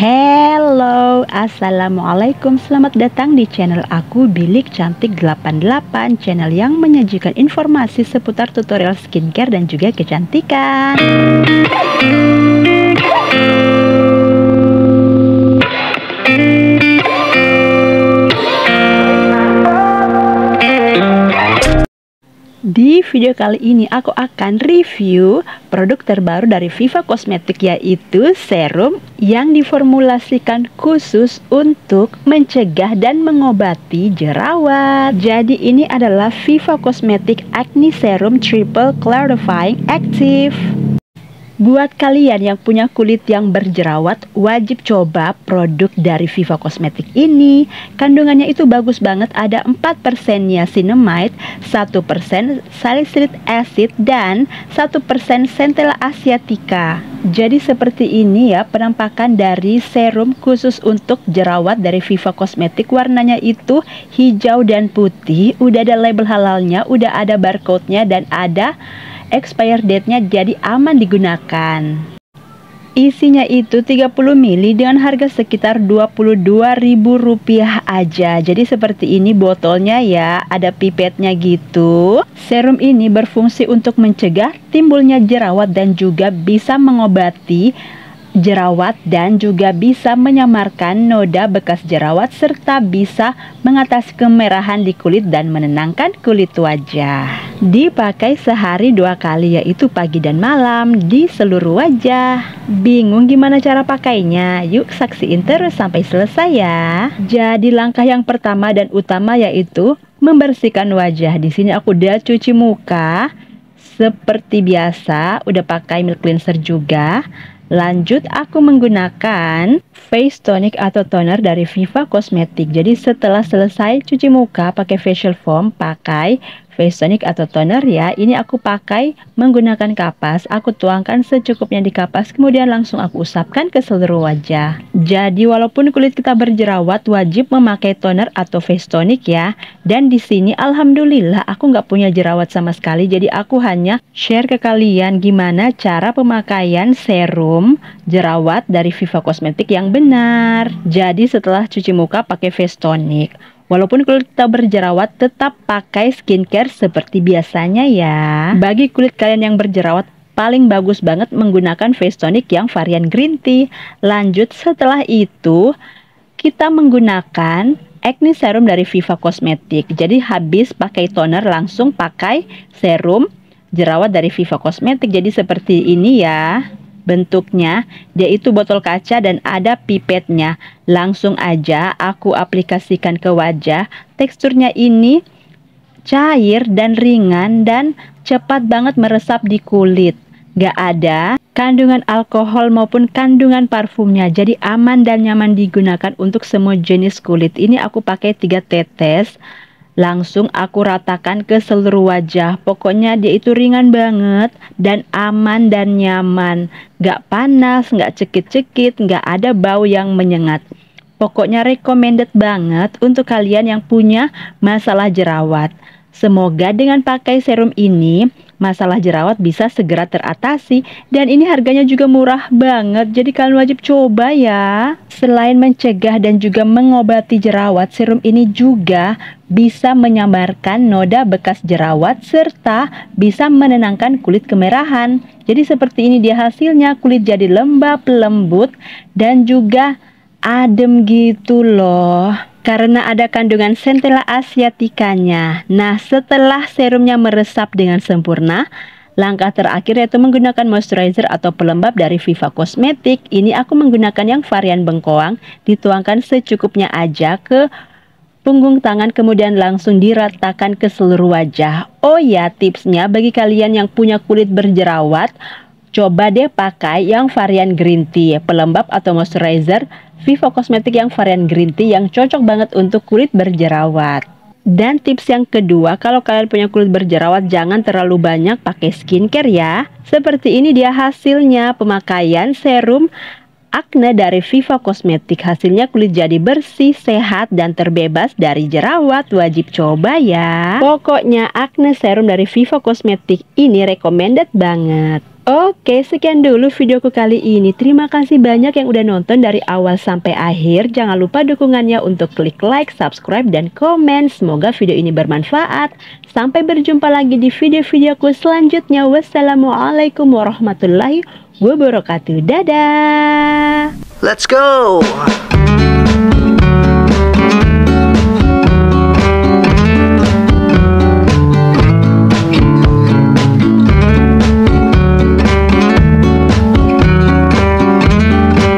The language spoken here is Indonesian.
Hello, Assalamualaikum. Selamat datang di channel aku Bilik Cantik 88 Channel yang menyajikan informasi seputar tutorial skincare dan juga kecantikan Di video kali ini aku akan review produk terbaru dari Viva Cosmetic yaitu serum yang diformulasikan khusus untuk mencegah dan mengobati jerawat. Jadi ini adalah Viva Cosmetic Acne Serum Triple Clarifying Active. Buat kalian yang punya kulit yang berjerawat, wajib coba produk dari Viva Cosmetic ini. Kandungannya itu bagus banget, ada 4% niacinamide, 1% salicylic acid, dan 1% centella asiatica. Jadi seperti ini ya penampakan dari serum khusus untuk jerawat dari Viva Cosmetic. Warnanya itu hijau dan putih, udah ada label halalnya, udah ada barcode-nya, dan ada expire date-nya jadi aman digunakan. Isinya itu 30 ml dengan harga sekitar Rp22.000 aja. Jadi seperti ini botolnya ya, ada pipetnya gitu. Serum ini berfungsi untuk mencegah timbulnya jerawat dan juga bisa mengobati jerawat dan juga bisa menyamarkan noda bekas jerawat serta bisa mengatasi kemerahan di kulit dan menenangkan kulit wajah. Dipakai sehari dua kali yaitu pagi dan malam di seluruh wajah. Bingung gimana cara pakainya? Yuk saksiin terus sampai selesai ya. Jadi langkah yang pertama dan utama yaitu membersihkan wajah. Di sini aku udah cuci muka seperti biasa, udah pakai milk cleanser juga. Lanjut aku menggunakan face tonic atau toner dari Viva Cosmetic. Jadi setelah selesai cuci muka pakai facial foam, pakai face tonic atau toner ya. Ini aku pakai menggunakan kapas. Aku tuangkan secukupnya di kapas, kemudian langsung aku usapkan ke seluruh wajah. Jadi walaupun kulit kita berjerawat, wajib memakai toner atau face tonic ya. Dan di sini alhamdulillah aku nggak punya jerawat sama sekali. Jadi aku hanya share ke kalian gimana cara pemakaian serum jerawat dari Viva Cosmetic yang benar. Jadi setelah cuci muka pakai face tonic. Walaupun kulit kita berjerawat, tetap pakai skincare seperti biasanya ya. Bagi kulit kalian yang berjerawat, paling bagus banget menggunakan face tonic yang varian green tea. Lanjut setelah itu, kita menggunakan acne serum dari Viva Cosmetic. Jadi habis pakai toner langsung pakai serum jerawat dari Viva Cosmetic. Jadi seperti ini ya bentuknya dia itu botol kaca dan ada pipetnya. Langsung aja aku aplikasikan ke wajah. Teksturnya ini cair dan ringan dan cepat banget meresap di kulit. Gak ada kandungan alkohol maupun kandungan parfumnya jadi aman dan nyaman digunakan untuk semua jenis kulit. Ini aku pakai 3 tetes Langsung aku ratakan ke seluruh wajah. Pokoknya dia itu ringan banget dan aman dan nyaman. Gak panas, gak cekit-cekit, gak ada bau yang menyengat. Pokoknya recommended banget untuk kalian yang punya masalah jerawat. Semoga dengan pakai serum ini masalah jerawat bisa segera teratasi. Dan ini harganya juga murah banget jadi kalian wajib coba ya. Selain mencegah dan juga mengobati jerawat serum ini juga bisa menyambarkan noda bekas jerawat serta bisa menenangkan kulit kemerahan. Jadi seperti ini dia hasilnya kulit jadi lembab lembut dan juga adem gitu loh karena ada kandungan centella asiaticanya. Nah, setelah serumnya meresap dengan sempurna, langkah terakhir yaitu menggunakan moisturizer atau pelembab dari Viva Cosmetic. Ini aku menggunakan yang varian bengkoang, dituangkan secukupnya aja ke punggung tangan kemudian langsung diratakan ke seluruh wajah. Oh ya, tipsnya bagi kalian yang punya kulit berjerawat, coba deh pakai yang varian green tea, pelembab atau moisturizer Vivo Cosmetic yang varian green tea yang cocok banget untuk kulit berjerawat. Dan tips yang kedua, kalau kalian punya kulit berjerawat jangan terlalu banyak pakai skincare ya. Seperti ini dia hasilnya pemakaian serum acne dari Viva Cosmetic. Hasilnya kulit jadi bersih, sehat, dan terbebas dari jerawat. Wajib coba ya. Pokoknya acne serum dari Viva Cosmetic ini recommended banget. Oke, sekian dulu videoku kali ini. Terima kasih banyak yang udah nonton dari awal sampai akhir. Jangan lupa dukungannya untuk klik like, subscribe, dan komen. Semoga video ini bermanfaat. Sampai berjumpa lagi di video-videoku selanjutnya. Wassalamualaikum warahmatullahi wabarakatuh. Dadah! Let's go!